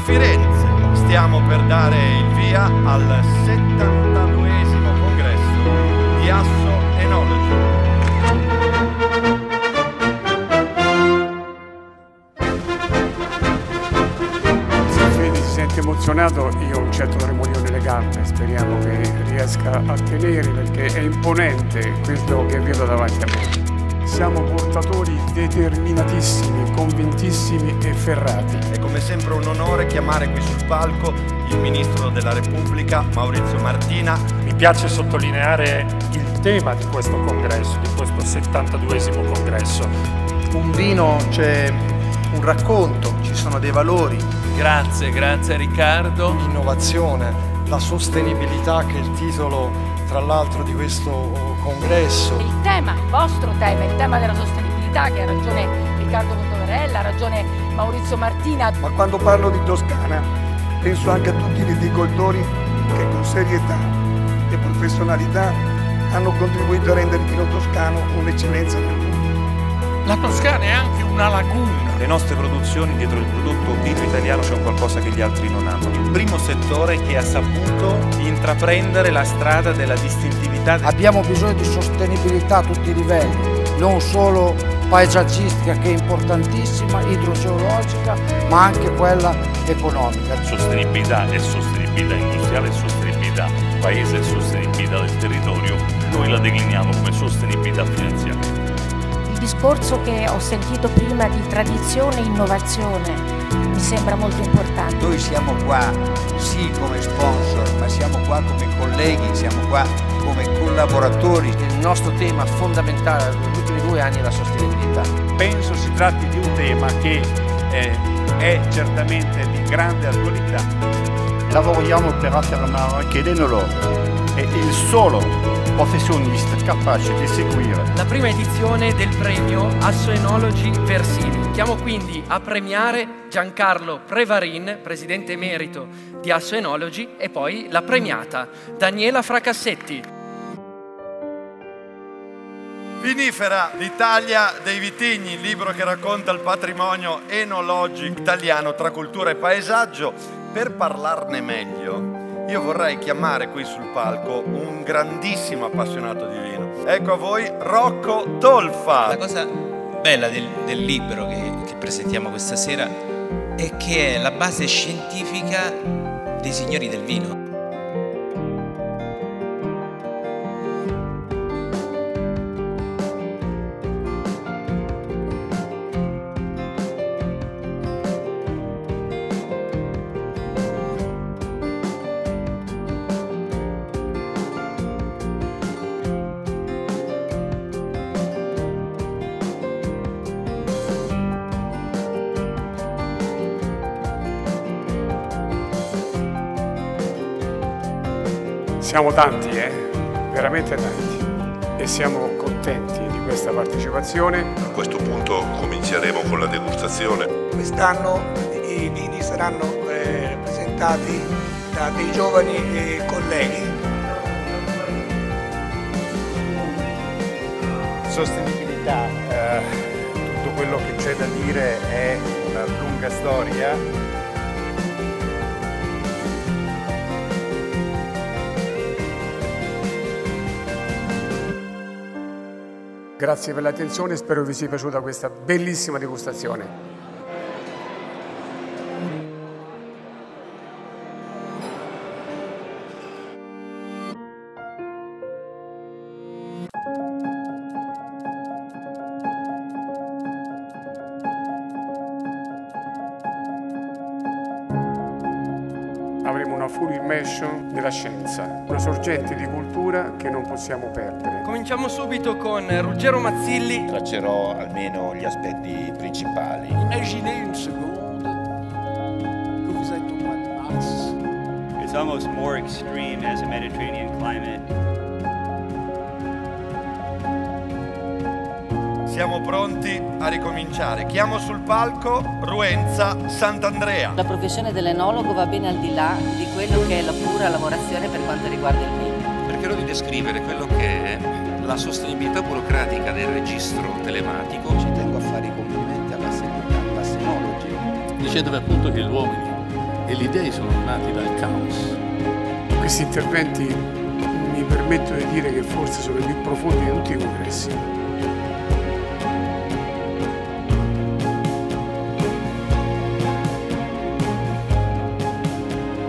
Firenze. Stiamo per dare il via al 72esimo congresso di Asso Enology. Emozionato, io ho un certo tremolio nelle gambe, speriamo che riesca a tenere perché è imponente questo che vedo davanti a me. Siamo portatori determinatissimi, convintissimi e ferrati. È come sempre un onore chiamare qui sul palco il Ministro della Repubblica Maurizio Martina. Mi piace sottolineare il tema di questo congresso, di questo 72esimo congresso. Un vino c'è un racconto, ci sono dei valori. Grazie, grazie Riccardo. L'innovazione, la sostenibilità che è il titolo tra l'altro di questo congresso. Il tema, il vostro tema, il tema della sostenibilità che ha ragione Riccardo Montoverella, ha ragione Maurizio Martina. Ma quando parlo di Toscana penso anche a tutti i viticoltori che con serietà e professionalità hanno contribuito a rendere il vino toscano un'eccellenza nel mondo. La Toscana è anche una laguna. Le nostre produzioni, dietro il prodotto vino italiano, c'è un qualcosa che gli altri non hanno. Il primo settore che ha saputo intraprendere la strada della distintività. Abbiamo bisogno di sostenibilità a tutti i livelli, non solo paesaggistica che è importantissima, idrogeologica, ma anche quella economica. Sostenibilità e sostenibilità industriale e sostenibilità paese e sostenibilità del territorio. Noi la decliniamo come sostenibilità finanziaria discorso che ho sentito prima di tradizione e innovazione mi sembra molto importante. Noi siamo qua sì come sponsor, ma siamo qua come colleghi, siamo qua come collaboratori. Il nostro tema fondamentale negli ultimi due anni è la sostenibilità. Penso si tratti di un tema che eh, è certamente di grande attualità. Lavoriamo per affermare che l'enologo è il solo professionista capace di seguire la prima edizione del premio Assoenology Versini. Chiamo quindi a premiare Giancarlo Prevarin, presidente emerito di Assoenology, e poi la premiata Daniela Fracassetti. Vinifera, l'Italia dei vitigni, il libro che racconta il patrimonio enologico italiano tra cultura e paesaggio. Per parlarne meglio, io vorrei chiamare qui sul palco un grandissimo appassionato di vino. Ecco a voi Rocco Tolfa. La cosa bella del, del libro che, che presentiamo questa sera è che è la base scientifica dei signori del vino. Siamo tanti, eh? veramente tanti e siamo contenti di questa partecipazione. A questo punto cominceremo con la degustazione. Quest'anno i vini saranno eh, presentati da dei giovani eh, colleghi. Sostenibilità, eh, tutto quello che c'è da dire è una lunga storia Grazie per l'attenzione, spero vi sia piaciuta questa bellissima degustazione. Full immersion della scienza, una sorgente di cultura che non possiamo perdere. Cominciamo subito con Ruggero Mazzilli. Traccerò almeno gli aspetti principali. Immaginez une seconde que vous êtes au mois de mars. It's almost more extreme as a Mediterranean climate. Siamo pronti a ricominciare. Chiamo sul palco Ruenza Sant'Andrea. La professione dell'enologo va bene al di là di quello che è la pura lavorazione per quanto riguarda il vino. Cercherò di descrivere quello che è la sostenibilità burocratica del registro telematico. Ci tengo a fare i complimenti alla Synology. Dicendovi appunto che gli uomini e le idee sono nate dal caos. Questi interventi mi permettono di dire che forse sono i più profondi di tutti i congressi.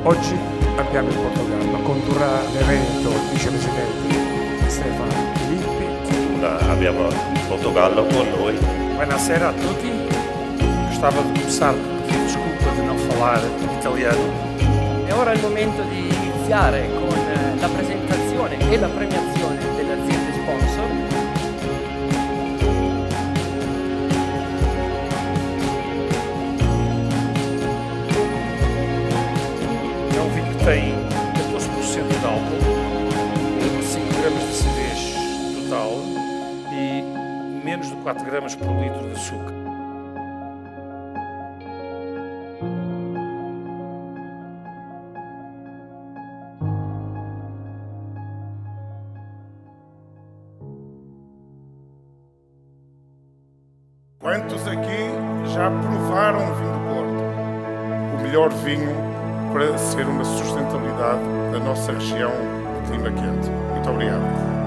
Oggi abbiamo il Portogallo, condurrà l'evento il vicepresidente Stefano Filippi. Abbiamo il Portogallo con noi. Buonasera a tutti. Gostava de começar pedir desculpa de não falar italiano. E ora è il momento di iniziare con la presentazione e la premiazione tem 14% de álcool, 5 gramas de acidez total e menos de 4 gramas por litro de açúcar. Quantos aqui já provaram vinho do Porto? O melhor vinho para ser uma sustentabilidade da nossa região de clima quente. Muito obrigado.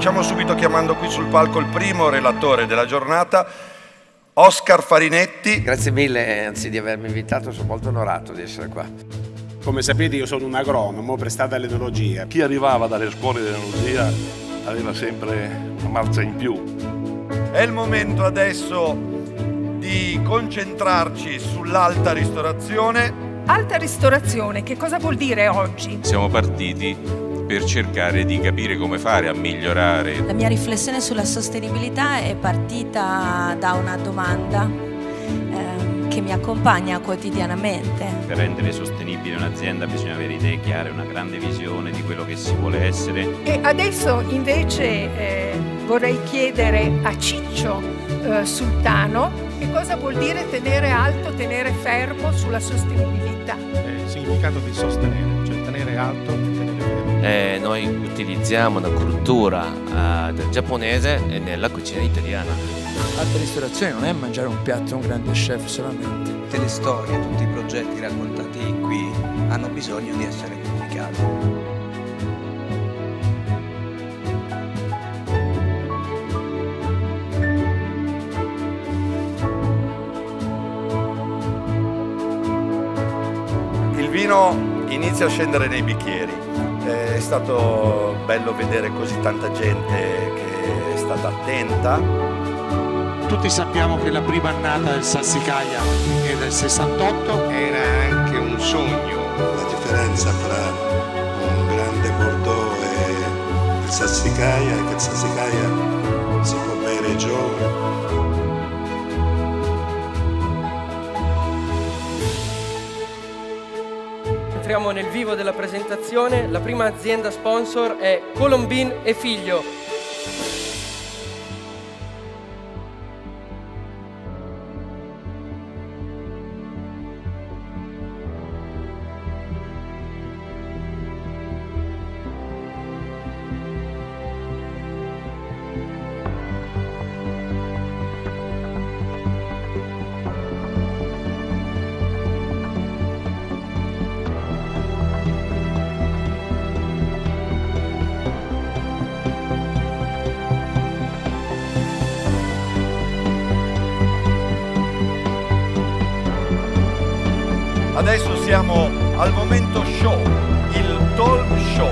Cominciamo subito chiamando qui sul palco il primo relatore della giornata, Oscar Farinetti. Grazie mille, anzi di avermi invitato, sono molto onorato di essere qua. Come sapete io sono un agronomo prestato all'enologia. Chi arrivava dalle scuole di enologia aveva sempre una marcia in più. È il momento adesso di concentrarci sull'alta ristorazione. Alta ristorazione, che cosa vuol dire oggi? Siamo partiti per cercare di capire come fare a migliorare. La mia riflessione sulla sostenibilità è partita da una domanda eh, che mi accompagna quotidianamente. Per rendere sostenibile un'azienda bisogna avere idee chiare, una grande visione di quello che si vuole essere. E adesso invece eh, vorrei chiedere a Ciccio eh, Sultano che cosa vuol dire tenere alto, tenere fermo sulla sostenibilità. il significato di sostenere, cioè tenere alto. Eh, noi utilizziamo la cultura eh, del giapponese nella cucina italiana. Alta ristorazione non è mangiare un piatto un grande chef solamente. Tutte le storie, tutti i progetti raccontati qui hanno bisogno di essere comunicati. Il vino inizia a scendere nei bicchieri. Eh, È stato bello vedere così tanta gente che è stata attenta. Tutti sappiamo che la prima annata del Sassicaia è del 68. Era anche un sogno. La differenza fra un grande Bordeaux e il Sassicaia è che il Sassicaia si può bere giovane. Entriamo nel vivo della presentazione. La prima azienda sponsor è Colombin e Figlio. Adesso siamo al momento show, il talk show.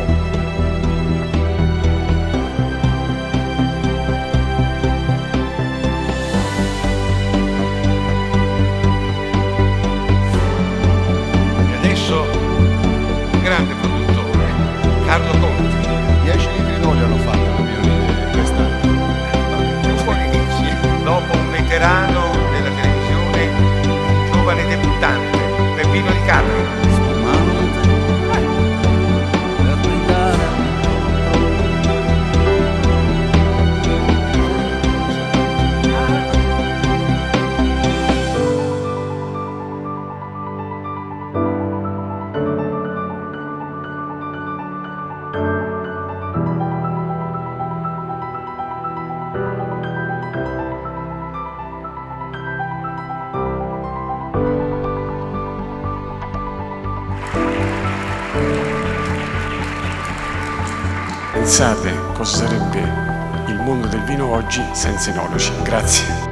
Pensate cosa sarebbe il mondo del vino oggi senza i enologi. Grazie.